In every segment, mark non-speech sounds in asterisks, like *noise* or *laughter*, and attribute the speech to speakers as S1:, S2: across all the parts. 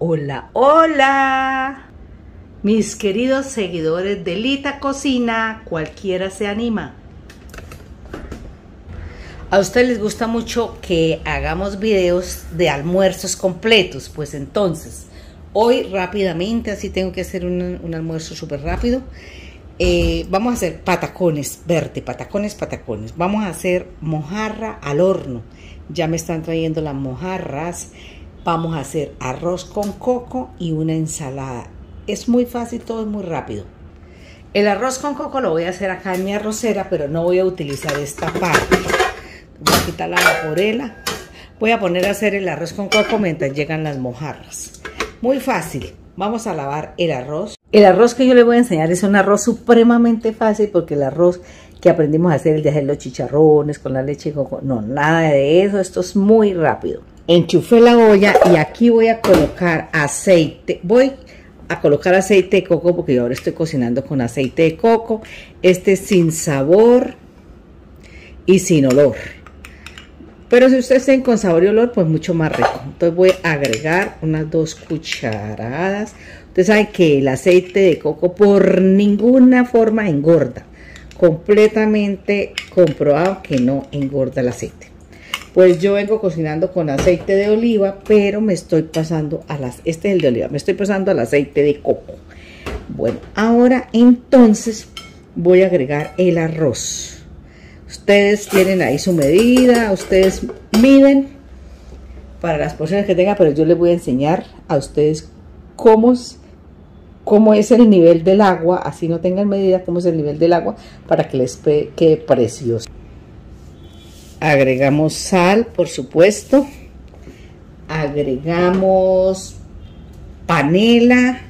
S1: Hola, hola. Mis queridos seguidores de Lita Cocina, cualquiera se anima. A ustedes les gusta mucho que hagamos videos de almuerzos completos, pues entonces, hoy rápidamente, así tengo que hacer un, almuerzo súper rápido. Eh, vamos a hacer patacones verde, patacones, patacones. Vamos a hacer mojarra al horno. Ya me están trayendo las mojarras. Vamos a hacer arroz con coco y una ensalada. Es muy fácil, todo es muy rápido. El arroz con coco lo voy a hacer acá en mi arrocera, pero no voy a utilizar esta parte. Voy a quitar la vaporela. Voy a poner a hacer el arroz con coco mientras llegan las mojarras. Muy fácil. Vamos a lavar el arroz. El arroz que yo le voy a enseñar es un arroz supremamente fácil porque el arroz que aprendimos a hacer, el de los chicharrones con la leche y coco, no, nada de eso, esto es muy rápido. Enchufé la olla y aquí voy a colocar aceite, voy a colocar aceite de coco porque yo ahora estoy cocinando con aceite de coco, este sin sabor y sin olor. Pero si ustedes tienen con sabor y olor, pues mucho más rico. Entonces voy a agregar unas dos cucharadas. Ustedes saben que el aceite de coco por ninguna forma engorda. Completamente comprobado que no engorda el aceite. Pues yo vengo cocinando con aceite de oliva, pero me estoy pasando a las... Este es el de oliva. Me estoy pasando al aceite de coco. Bueno, ahora entonces voy a agregar el arroz. Ustedes tienen ahí su medida, ustedes miden para las porciones que tengan, pero yo les voy a enseñar a ustedes cómo cómo es el nivel del agua, así no tengan medida, cómo es el nivel del agua, para que les quede precioso. Agregamos sal, por supuesto. Agregamos panela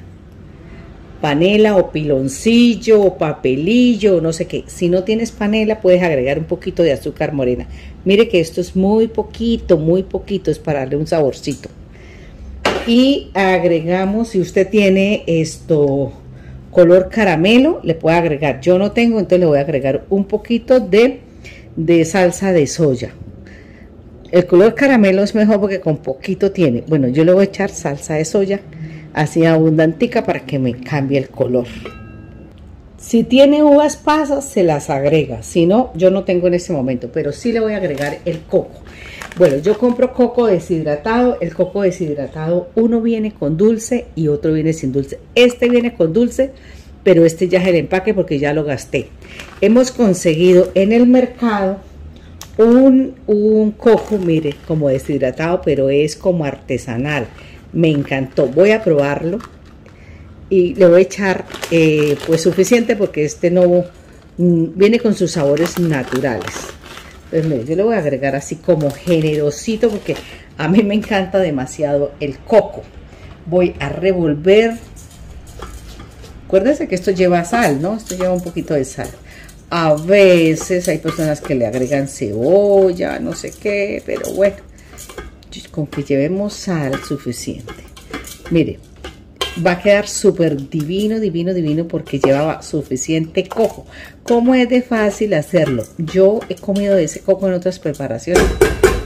S1: panela o piloncillo o papelillo no sé qué. Si no tienes panela puedes agregar un poquito de azúcar morena. Mire que esto es muy poquito, muy poquito, es para darle un saborcito. Y agregamos, si usted tiene esto color caramelo, le puede agregar. Yo no tengo, entonces le voy a agregar un poquito de, de salsa de soya. El color caramelo es mejor porque con poquito tiene. Bueno, yo le voy a echar salsa de soya así abundantica para que me cambie el color. Si tiene uvas pasas, se las agrega. Si no, yo no tengo en este momento, pero sí le voy a agregar el coco. Bueno, yo compro coco deshidratado. El coco deshidratado, uno viene con dulce y otro viene sin dulce. Este viene con dulce, pero este ya es el empaque porque ya lo gasté. Hemos conseguido en el mercado un, un coco, mire, como deshidratado, pero es como artesanal me encantó. Voy a probarlo y le voy a echar eh, pues suficiente porque este no mm, viene con sus sabores naturales. Entonces, yo le voy a agregar así como generosito porque a mí me encanta demasiado el coco. Voy a revolver. Acuérdense que esto lleva sal, ¿no? Esto lleva un poquito de sal. A veces hay personas que le agregan cebolla, no sé qué, pero bueno con que llevemos sal suficiente. Mire, va a quedar súper divino, divino, divino porque llevaba suficiente coco. ¿Cómo es de fácil hacerlo? Yo he comido ese coco en otras preparaciones.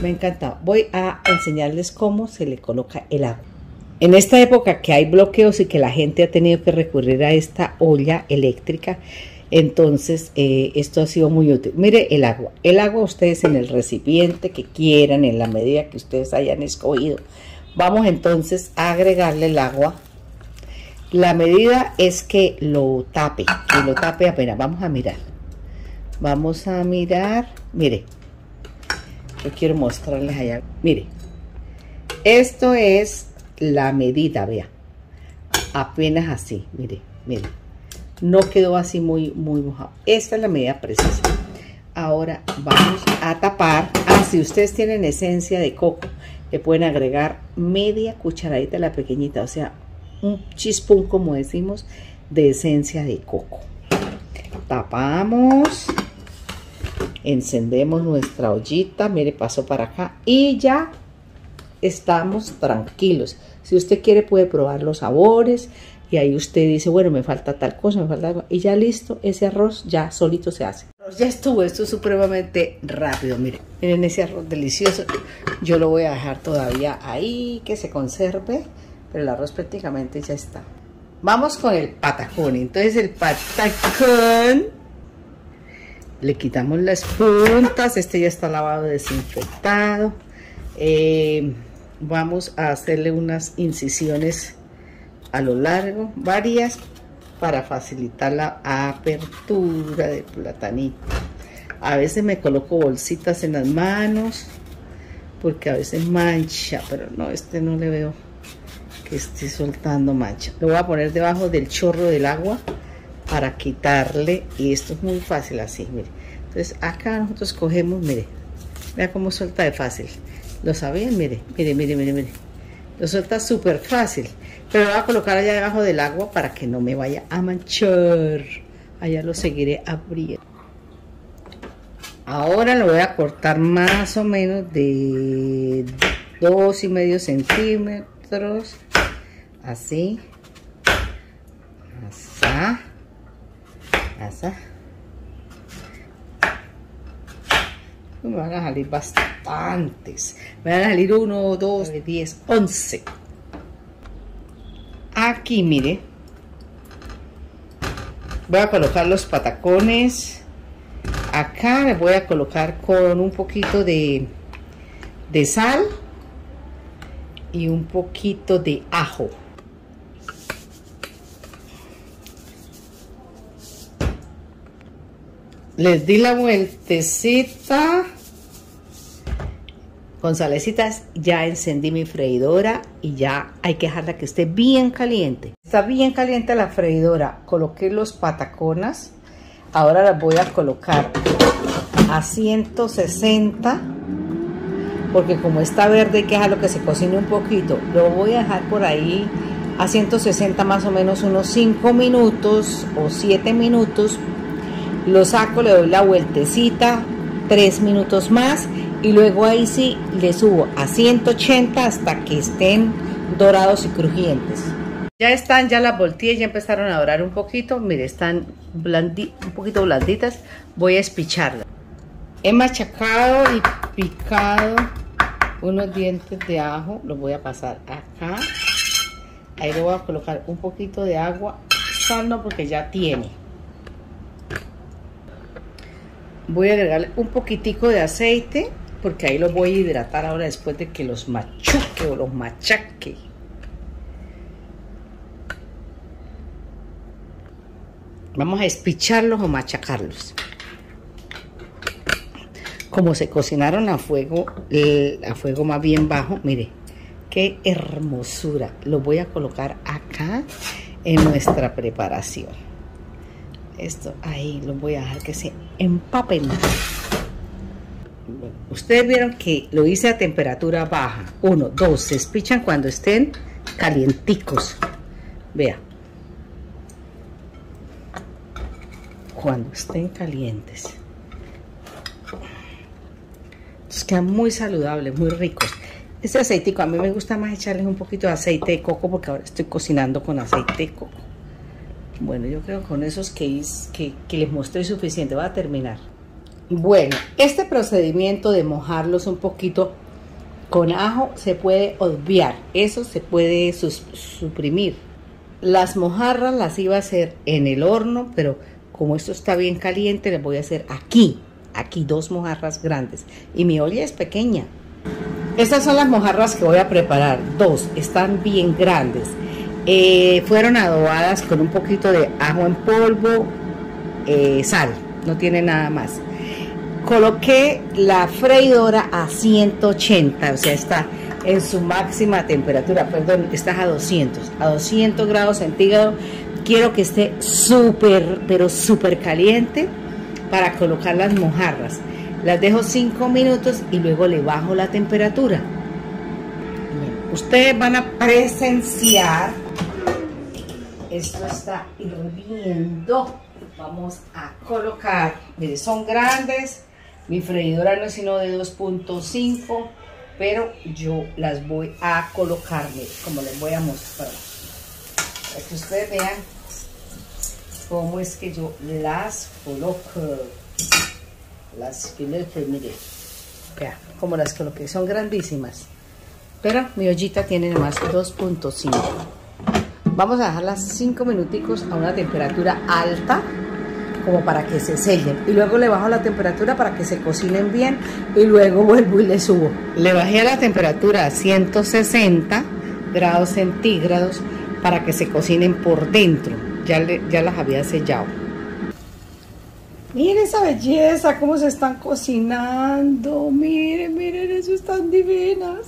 S1: Me encanta. Voy a enseñarles cómo se le coloca el agua. En esta época que hay bloqueos y que la gente ha tenido que recurrir a esta olla eléctrica, entonces, eh, esto ha sido muy útil. Mire el agua. El agua ustedes en el recipiente que quieran, en la medida que ustedes hayan escogido. Vamos entonces a agregarle el agua. La medida es que lo tape, que lo tape apenas. Vamos a mirar. Vamos a mirar. Mire, yo quiero mostrarles allá. Mire, esto es la medida, vea. Apenas así, mire, mire no quedó así muy, muy mojado. Esta es la medida precisa. Ahora vamos a tapar. Ah, si ustedes tienen esencia de coco, le pueden agregar media cucharadita la pequeñita, o sea, un chispón, como decimos, de esencia de coco. Tapamos. Encendemos nuestra ollita. Mire, paso para acá. Y ya estamos tranquilos. Si usted quiere puede probar los sabores y ahí usted dice, bueno, me falta tal cosa, me falta algo, y ya listo, ese arroz ya solito se hace. Ya estuvo, esto es supremamente rápido, miren, miren ese arroz delicioso, yo lo voy a dejar todavía ahí, que se conserve, pero el arroz prácticamente ya está. Vamos con el patacón. Entonces el patacón, le quitamos las puntas, este ya está lavado, desinfectado. Eh, vamos a hacerle unas incisiones a lo largo, varias, para facilitar la apertura del platanito. A veces me coloco bolsitas en las manos porque a veces mancha, pero no, este no le veo que esté soltando mancha. Lo voy a poner debajo del chorro del agua para quitarle y esto es muy fácil así, mire. Entonces acá nosotros cogemos, mire, vea cómo suelta de fácil. ¿Lo sabían? Mire, mire, mire, mire, mire. Lo suelta súper fácil. Pero lo voy a colocar allá debajo del agua para que no me vaya a manchar. Allá lo seguiré abriendo. Ahora lo voy a cortar más o menos de dos y medio centímetros. Así. Así. Así. Me van a salir bastantes. Me van a salir uno, dos, diez, once. Aquí, mire. Voy a colocar los patacones acá me voy a colocar con un poquito de, de sal y un poquito de ajo. Les di la vueltecita con salecitas. Ya encendí mi freidora y ya hay que dejarla que esté bien caliente. Está bien caliente la freidora. Coloqué los pataconas ahora las voy a colocar a 160 porque como está verde hay que dejarlo que se cocine un poquito lo voy a dejar por ahí a 160 más o menos unos 5 minutos o 7 minutos lo saco, le doy la vueltecita 3 minutos más y luego ahí sí le subo a 180 hasta que estén dorados y crujientes ya están, ya las volteé, ya empezaron a dorar un poquito. Mire, están un poquito blanditas. Voy a espicharlas. He machacado y picado unos dientes de ajo. Los voy a pasar acá. Ahí le voy a colocar un poquito de agua. Sal porque ya tiene. Voy a agregarle un poquitico de aceite porque ahí los voy a hidratar ahora después de que los machuque o los machaque. Vamos a espicharlos o machacarlos. Como se cocinaron a fuego, a fuego más bien bajo, mire, qué hermosura. Lo voy a colocar acá en nuestra preparación. Esto ahí lo voy a dejar que se empapen. Ustedes vieron que lo hice a temperatura baja. Uno, dos, se espichan cuando estén calienticos. Vea, cuando estén calientes. Entonces quedan muy saludables, muy ricos. Este aceitico, a mí me gusta más echarles un poquito de aceite de coco porque ahora estoy cocinando con aceite de coco. Bueno, yo creo que con esos que, que, que les mostré suficiente. Voy a terminar. Bueno, este procedimiento de mojarlos un poquito con ajo se puede obviar. Eso se puede suprimir. Las mojarras las iba a hacer en el horno, pero como esto está bien caliente, les voy a hacer aquí, aquí dos mojarras grandes. Y mi olla es pequeña. Estas son las mojarras que voy a preparar. Dos, están bien grandes. Eh, fueron adobadas con un poquito de ajo en polvo, eh, sal, no tiene nada más. Coloqué la freidora a 180, o sea, está en su máxima temperatura, perdón, está a 200, a 200 grados centígrados quiero que esté súper, pero súper caliente para colocar las mojarras. Las dejo 5 minutos y luego le bajo la temperatura. Ustedes van a presenciar. Esto está hirviendo. Vamos a colocar. Mire, son grandes. Mi freidora no es sino de 2.5. Pero yo las voy a colocarme como les voy a mostrar. Para que ustedes vean cómo es que yo las coloco. Las coloco, mire. Vean, como las coloqué, son grandísimas. Pero mi ollita tiene nomás 2.5. Vamos a dejarlas 5 minuticos a una temperatura alta como para que se sellen y luego le bajo la temperatura para que se cocinen bien y luego *laughs* vuelvo y le subo. Le bajé a la temperatura a 160 grados centígrados para que se cocinen por dentro. Ya, ya las había sellado. Miren esa belleza, cómo se están cocinando. Miren, miren, eso están divinas.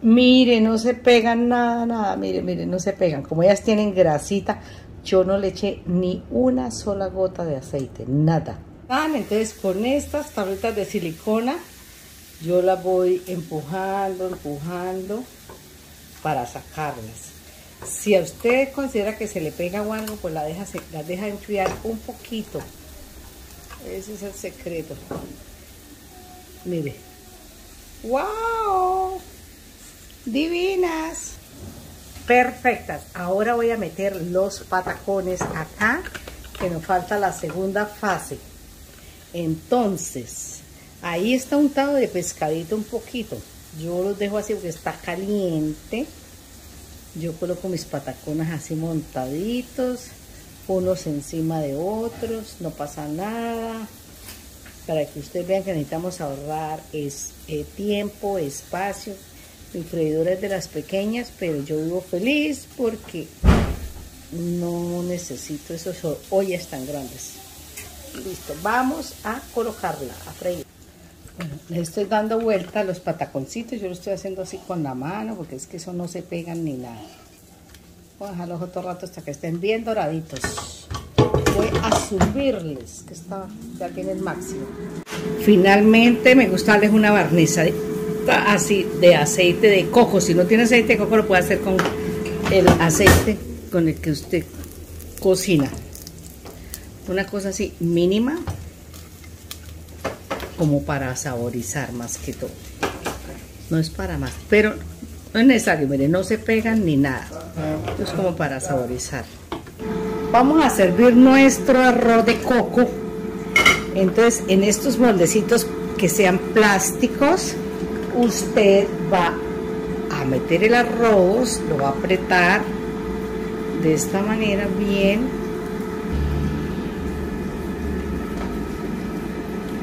S1: Miren, no se pegan nada, nada. Miren, miren, no se pegan. Como ellas tienen grasita, yo no le eché ni una sola gota de aceite, nada. entonces con estas tabletas de silicona, yo las voy empujando, empujando para sacarlas. Si a usted considera que se le pega o algo, pues la deja, la deja enfriar un poquito. Ese es el secreto. Mire. ¡Wow! Divinas. Perfectas. Ahora voy a meter los patacones acá, que nos falta la segunda fase. Entonces, ahí está untado de pescadito un poquito. Yo los dejo así porque está caliente. Yo coloco mis patacones así montaditos, unos encima de otros, no pasa nada. Para que ustedes vean que necesitamos ahorrar es, eh, tiempo, espacio. Mi freidora es de las pequeñas, pero yo vivo feliz porque no necesito esos ollas tan grandes. Listo, vamos a colocarla a freír. Bueno, le estoy dando vuelta a los pataconcitos, yo lo estoy haciendo así con la mano porque es que eso no se pegan ni nada. Voy a dejarlos otro rato hasta que estén bien doraditos. Voy a subirles, que está, ya tiene el máximo. Finalmente me gusta darles una barniza así de aceite de coco. Si no tiene aceite de coco lo puede hacer con el aceite con el que usted cocina. Una cosa así mínima como para saborizar más que todo. No es para más, pero no es necesario, mire, no se pegan ni nada. Es como para saborizar. Vamos a servir nuestro arroz de coco. Entonces, en estos moldecitos que sean plásticos, usted va a meter el arroz, lo va a apretar de esta manera bien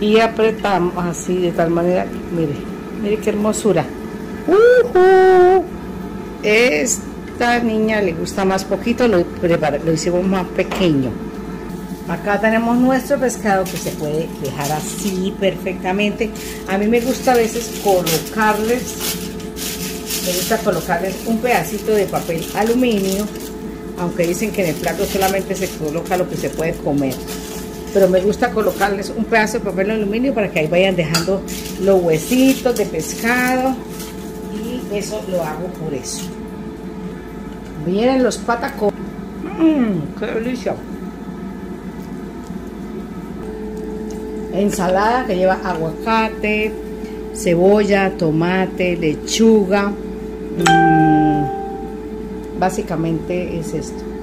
S1: y apretamos así de tal manera, mire, mire qué hermosura. Esta niña le gusta más poquito, lo, lo hicimos más pequeño. Acá tenemos nuestro pescado que se puede dejar así perfectamente. A mí me gusta a veces colocarles, me gusta colocarles un pedacito de papel aluminio, aunque dicen que en el plato solamente se coloca lo que se puede comer pero me gusta colocarles un pedazo de papel aluminio para que ahí vayan dejando los huesitos de pescado y eso lo hago por eso. Vienen los patacones. Mmm, qué delicia. Ensalada que lleva aguacate, cebolla, tomate, lechuga. Mm, básicamente es esto.